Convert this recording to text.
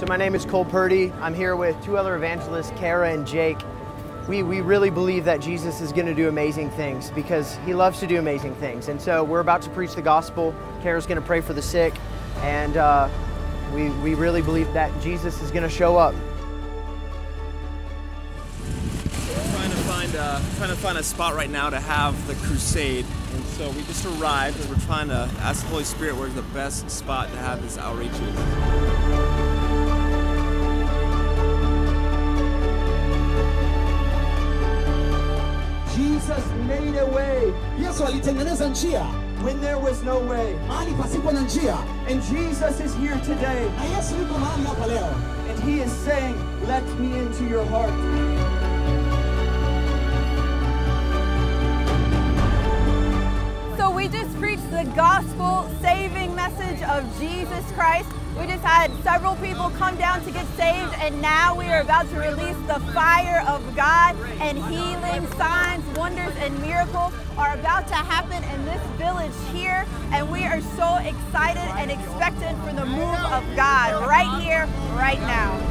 So my name is Cole Purdy. I'm here with two other evangelists, Kara and Jake. We, we really believe that Jesus is going to do amazing things because he loves to do amazing things. And so we're about to preach the gospel. Kara's going to pray for the sick. And uh, we, we really believe that Jesus is going to show up. a, trying to find a spot right now to have the crusade. And so we just arrived and we're trying to ask the Holy Spirit where's the best spot to have this outreach is. Jesus made a way Yesu alitengeneza njia when there was no way. mahali pasipo na njia, And Jesus is here today. na Yesu yuko mahali hapa leo, And he is saying, Let me into your heart. Gospel saving message of Jesus Christ. We just had several people come down to get saved, and now we are about to release the fire of God, and healing, signs, wonders, and miracles are about to happen in this village here. And we are so excited and expectant for the move of God right here, right now.